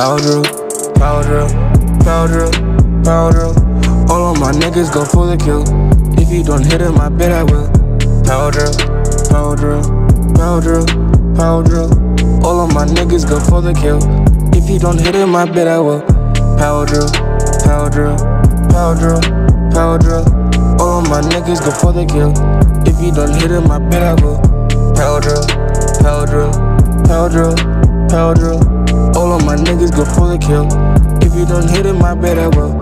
Power drill, power drill. All of my niggas go for the kill. If you don't hit him, I bet I will. Power drill, power drill. All of my niggas go for the kill. If you don't hit him, I bet I will. Power drill, power drill. All of my niggas go for the kill. If you don't hit him, I bet I will. Power drill, power drill, go for the kill. If you don't hit him, I bet I will.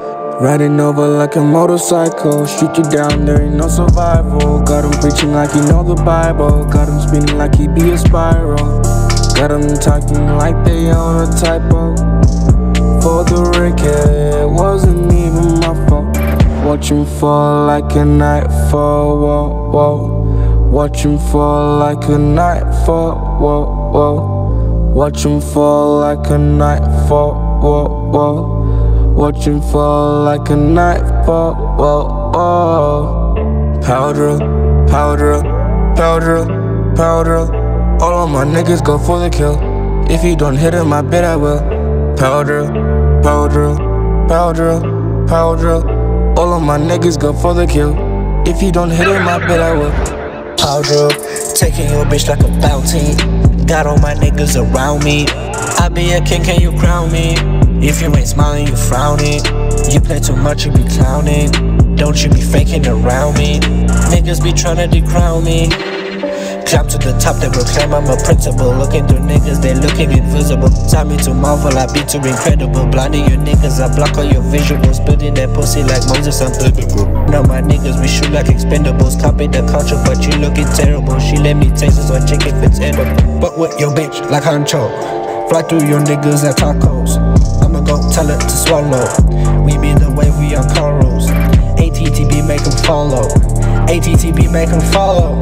Riding over like a motorcycle, shoot you down, there ain't no survival. Got him preaching like he know the Bible, got him spinning like he be a spiral. Got them talking like they on a typo. For the record, it wasn't even my fault. Watch him fall like a nightfall, whoa, whoa. Watch him fall like a nightfall, whoa, whoa. Watch him fall like a nightfall, whoa, whoa. Watch him fall like a nightfall, whoa, whoa. Power drill, power drill. All of my niggas go for the kill. If you don't hit him, I bet I will. Power drill, power drill. All of my niggas go for the kill. If you don't hit him, I bet I will. Drill, taking your bitch like a bounty. Got all my niggas around me. I be a king, can you crown me? If you ain't smiling, you frowning. You play too much, you be clowning. Don't you be faking around me. Niggas be tryna decrown me. Climb to the top, they proclaim I'm a principal. Looking through niggas, they looking invisible. Time me to marvel, I be too incredible. Blinding your niggas, I block all your visuals. Building that pussy like Moses, I'm biblical. Now my niggas, we shoot like expendables. Copy the culture, but you looking terrible. She let me taste this one chick if it's edible. But with your bitch, like Hancho. Fly through your niggas at tacos. I'ma go tell it to swallow. We be the way we on corals. ATTB make them follow. ATTB make them follow.